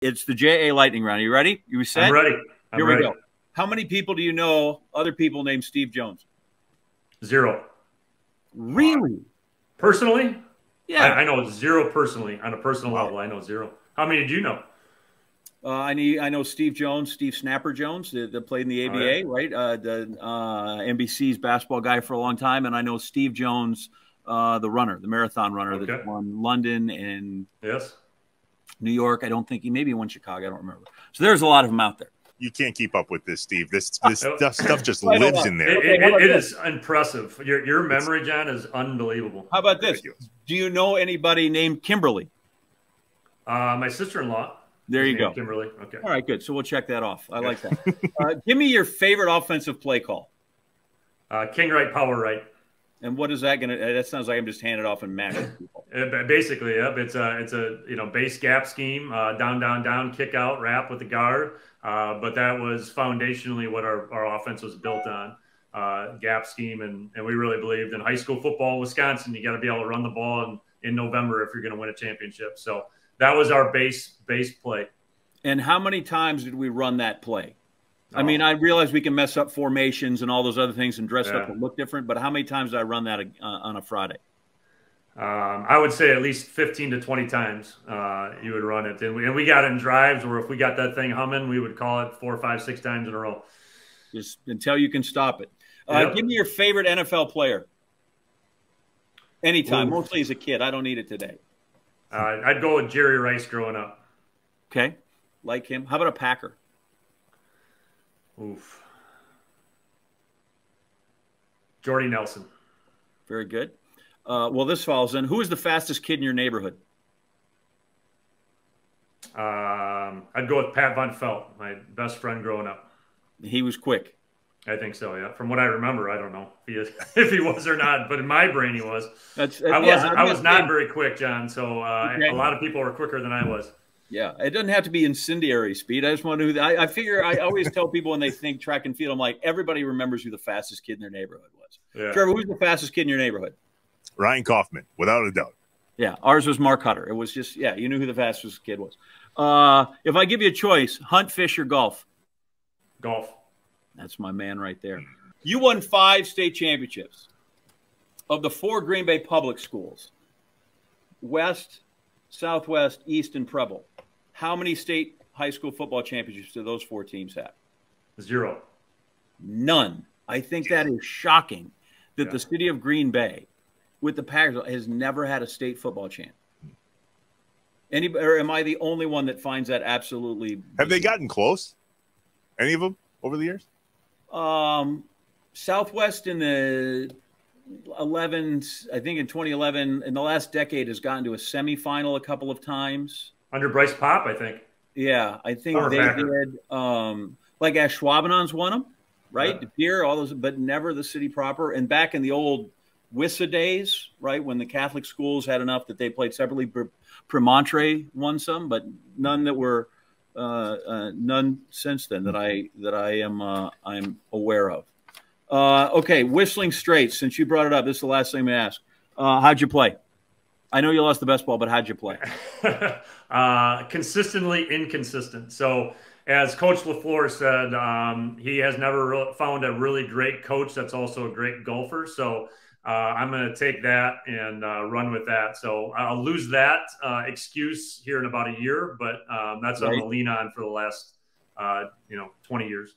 It's the JA Lightning Round. Are you ready? You set? I'm ready. I'm Here ready. we go. How many people do you know, other people named Steve Jones? Zero. Really? Personally? Yeah. I, I know zero personally. On a personal level, I know zero. How many did you know? Uh, I need. I know Steve Jones, Steve Snapper Jones, that, that played in the ABA, Oh, yeah. right? Uh, the uh, NBC's basketball guy for a long time, and I know Steve Jones, uh, the runner, the marathon runner that won London and Yes. New York. I don't think he maybe won Chicago. I don't remember. So there's a lot of them out there. You can't keep up with this, Steve. This this Oh. stuff, stuff just lives in there. Okay, it- it this? is impressive. Your, your memory, John, is unbelievable. How about this? Ridiculous. Do you know anybody named Kimberly? Uh, my sister in law. There you go. Kimberly. Okay. All right, good. So we'll check that off. I like that. uh, give me your favorite offensive play call. Uh, King right, power right. And what is that going to? That sounds like I'm just handing it off and mashing basically, yep. It's a it's a you know base gap scheme, uh, down down down, kick out, wrap with the guard. Uh, but that was foundationally what our, our offense was built on, uh, gap scheme, and and we really believed in high school football in Wisconsin. You got to be able to run the ball in, in November if you're going to win a championship. So that was our base base play. And how many times did we run that play? I mean, I realize we can mess up formations and all those other things and dress up Yeah. to look different, but how many times did I run that uh, on a Friday? Um, I would say at least 15 to 20 times uh, you would run it. And we, and we got in drives where if we got that thing humming, we would call it four, five, six times in a row. Just until you can stop it. Uh, Yep. Give me your favorite NFL player. Anytime, Ooh. mostly as a kid. I don't need it today. Uh, I'd go with Jerry Rice growing up. Okay, like him. How about a Packer? Oof. Jordy Nelson. Very good. Uh, well, this falls in. Who is the fastest kid in your neighborhood? Um, I'd go with Pat Von Felt, my best friend growing up. He was quick. I think so, yeah. From what I remember, I don't know if he is, if he was or not, but in my brain he was. That's I was yeah, I was not saying- very quick, John. So uh, Okay. a lot of people were quicker than I was. Yeah, it doesn't have to be incendiary speed. I just want to. I, I figure I always tell people when they think track and field, I'm like, everybody remembers who the fastest kid in their neighborhood was. Yeah. Trevor, who's the fastest kid in your neighborhood? Ryan Kaufman, without a doubt. Yeah, ours was Mark Hutter. It was just yeah, you knew who the fastest kid was. Uh, if I give you a choice, hunt, fish, or golf, Golf. that's my man right there. You won five state championships. Of the four Green Bay public schools, West, Southwest, East, and Preble, how many state high school football championships do those four teams have? Zero. None. I think that is shocking that Yeah. the city of Green Bay, with the Packers, has never had a state football champ. Any, or am I the only one that finds that absolutely? Have they gotten close? Any of them over the years? Um, Southwest in the 11, I think in 2011, in the last decade, has gotten to a semifinal a couple of times. Under Bryce Paup, I think. Yeah, I think Former they Packer. did. Um, like Ashwaubenon's won them, right? Yeah. De Pere, all those, but never the city proper. And back in the old WISA days, right, when the Catholic schools had enough that they played separately, Pre- Premontre won some, but none that were uh, uh, none since then that I that I am uh, I'm aware of. Uh, okay, Whistling Straits. Since you brought it up, this is the last thing gonna ask. Uh, how'd you play? I know you lost the best ball, but how'd you play? uh, consistently inconsistent. So, as Coach Lafleur said, um, he has never found a really great coach that's also a great golfer. So, uh, I'm going to take that and uh, run with that. So, I'll lose that uh, excuse here in about a year, but um, that's what I'm going to lean on for the last, uh, you know, 20 years.